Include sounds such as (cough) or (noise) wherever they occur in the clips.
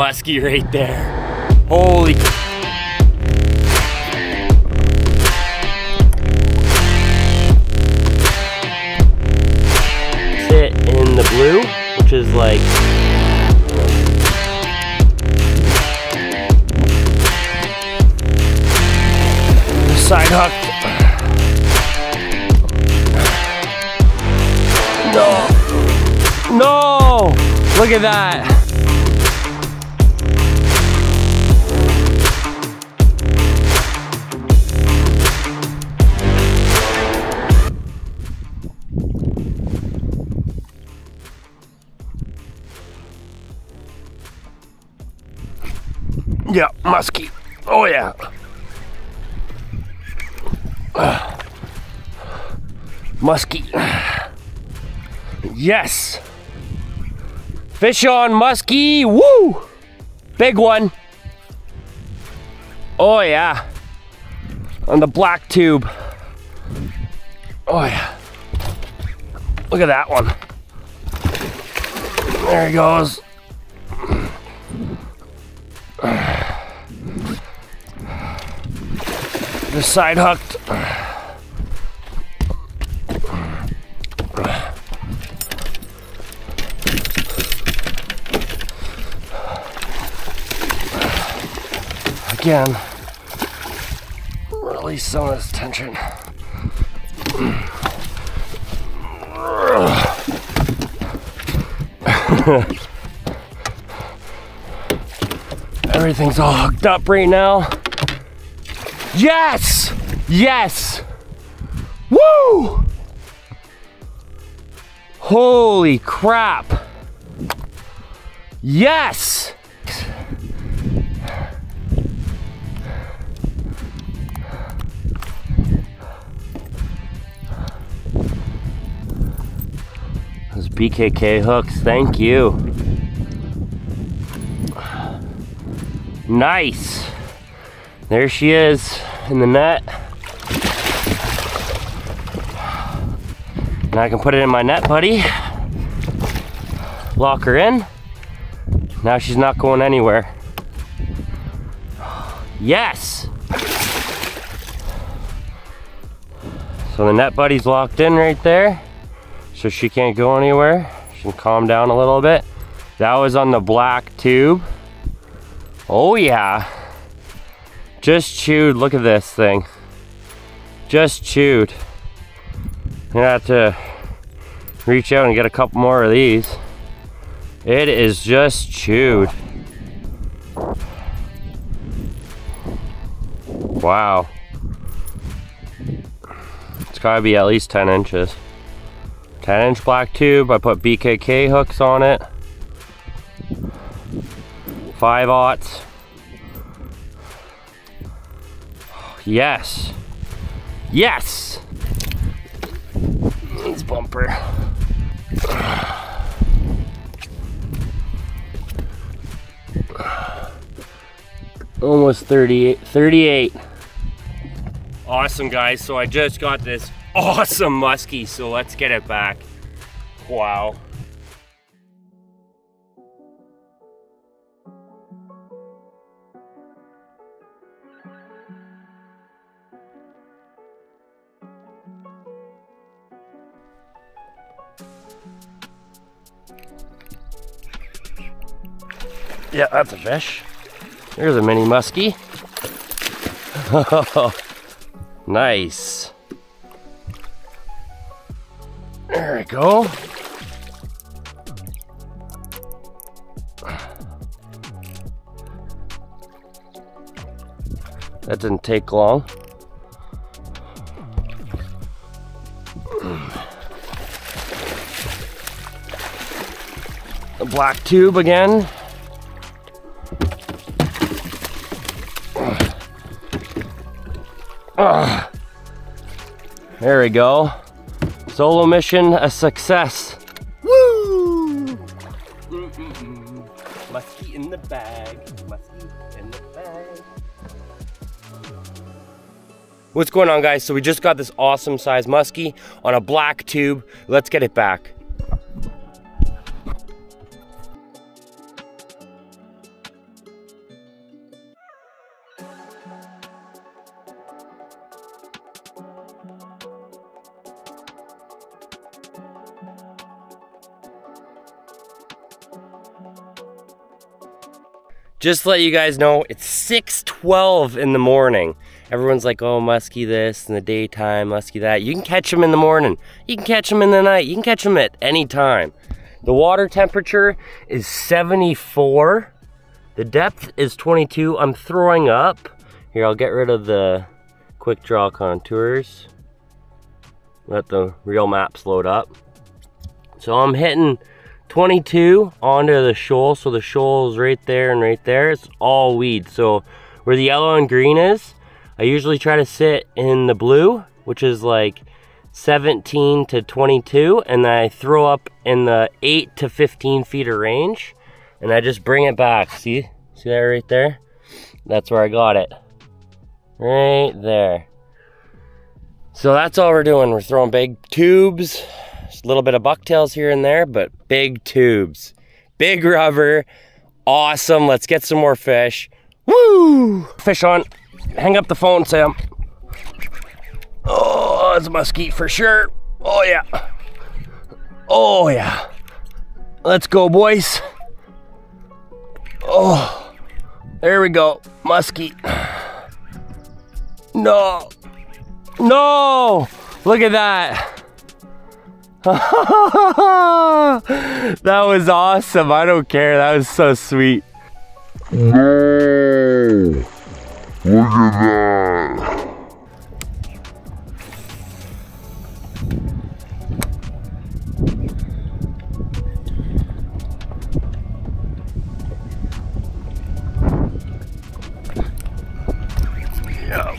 muskie right there. Holy Sit in the blue, which is like side hooked. No. No. Look at that. Yeah, musky. Oh yeah. musky! Yes. Fish on musky. Woo! Big one. Oh yeah. On the black tube. Oh yeah. Look at that one. There he goes. The side hooked. Again, release some of this tension. (laughs) Everything's all hooked up right now. Yes! Yes! Woo! Holy crap! Yes! Those BKK hooks, thank you. Nice. There she is in the net. Now I can put it in my net, buddy. Lock her in. Now she's not going anywhere. Yes! So the net buddy's locked in right there. So she can't go anywhere. She can calm down a little bit. That was on the black tube. Oh yeah. Just chewed, look at this thing. Just chewed. I'm gonna have to reach out and get a couple more of these. It is just chewed. Wow. It's gotta be at least 10 inches. 10 inch black tube, I put BKK hooks on it. Five aughts. Yes. Yes! Needs bumper. Almost 38. 38. Awesome, guys. So I just got this awesome muskie, so let's get it back. Wow. Yeah, that's a fish. There's a mini muskie. (laughs) nice. There we go. That didn't take long. The black tube again. Ah. There we go. Solo mission a success. Woo! In the bag. Muskie in the bag. What's going on guys? So we just got this awesome size muskie on a black tube. Let's get it back. Just to let you guys know, it's 6.12 in the morning. Everyone's like, oh, muskie this in the daytime, muskie that. You can catch them in the morning. You can catch them in the night. You can catch them at any time. The water temperature is 74. The depth is 22. I'm throwing up. Here, I'll get rid of the quick draw contours. Let the real maps load up. So I'm hitting 22 onto the shoal. So the shoal is right there and right there. It's all weed. So where the yellow and green is, I usually try to sit in the blue, which is like 17 to 22. And then I throw up in the 8 to 15 feet of range. And I just bring it back. See? See that right there? That's where I got it. Right there. So that's all we're doing. We're throwing big tubes, a little bit of bucktails here and there, but big tubes. Big rubber. Awesome. Let's get some more fish. Woo! Fish on. Hang up the phone, Sam. Oh, it's a muskie for sure. Oh, yeah. Oh, yeah. Let's go, boys. Oh, there we go. Muskie. No. No! Look at that. (laughs) that was awesome. I don't care. That was so sweet. No! Look at that! Yeah,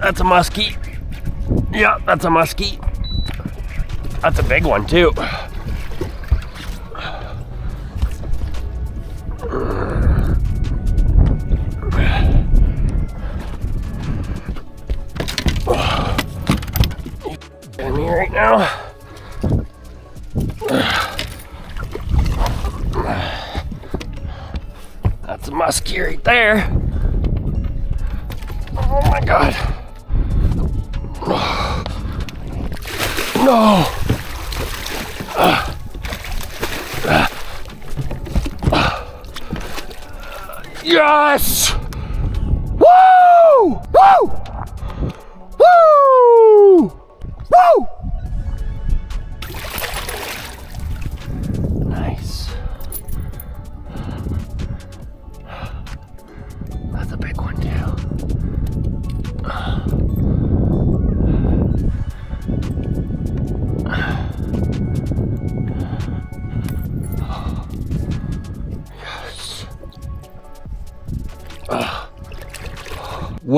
that's a muskie. Yeah, that's a muskie. That's a big one too. Get me right now. That's a muskie right there. Oh my god. No. Yes!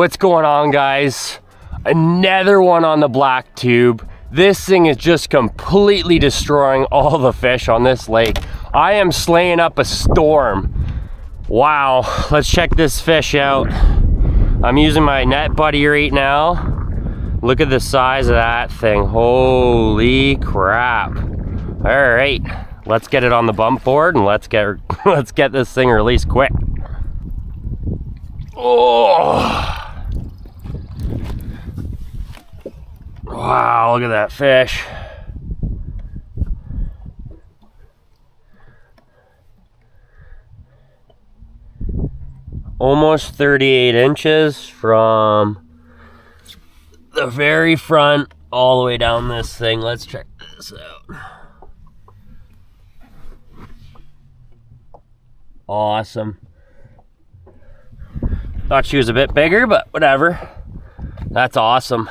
What's going on guys? Another one on the black tube. This thing is just completely destroying all the fish on this lake. I am slaying up a storm. Wow, let's check this fish out. I'm using my net buddy right now. Look at the size of that thing. Holy crap. All right, let's get it on the bump board and let's get (laughs) let's get this thing released quick. Oh. Wow, look at that fish. Almost 38 inches from the very front all the way down this thing. Let's check this out. Awesome. Thought she was a bit bigger, but whatever. That's awesome.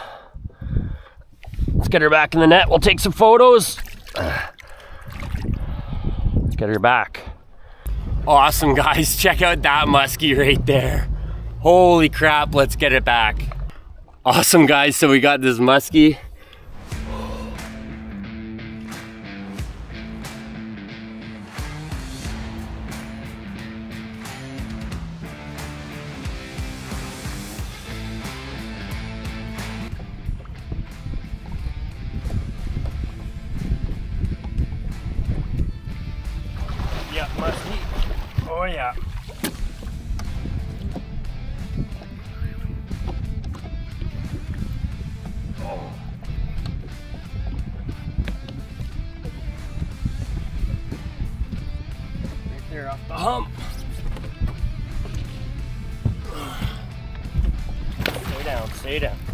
Let's get her back in the net. We'll take some photos. Let's get her back. Awesome, guys. (laughs) Check out that muskie right there. Holy crap, let's get it back. Awesome, guys. So we got this muskie. hurry up. Off the hump. Stay down.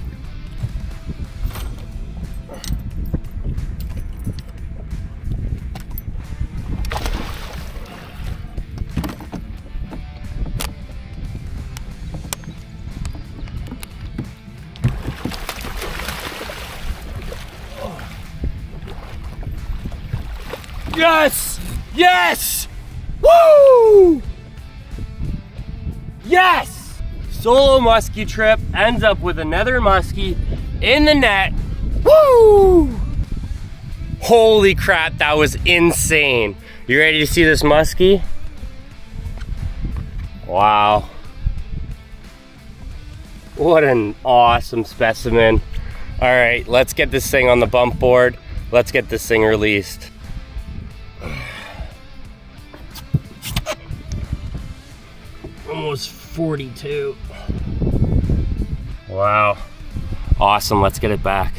Yes! Yes! Woo! Yes! Solo muskie trip ends up with another muskie in the net. Woo! Holy crap, that was insane. You ready to see this muskie? Wow. What an awesome specimen. All right, let's get this thing on the bump board. Let's get this thing released. Almost 42. Wow. Awesome, let's get it back.